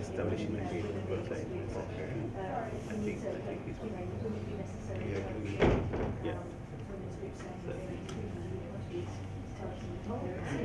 establishing a gate was like, okay, I think, I think it's, yeah, yeah. So,